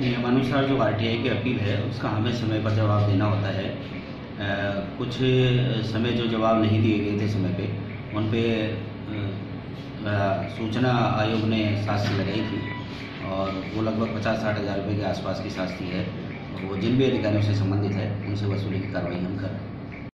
नियमानुसार जो आरटीआई की अपील है, उसका हमें समय पर जवाब देना होता है। कुछ समय जो जवाब नहीं दिए गए थे समय पे, उन पे सूचना आयोग ने शास्त्र लगाई थी और वो लगभग पचास साठ हज़ार रुपये के आसपास की शास्त्री है। वो जिन भी अधिकारियों से संबंधित है, उनसे वसूली की कार्रवाई हम कर रहे हैं।